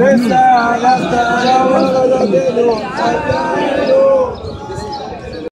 Esa la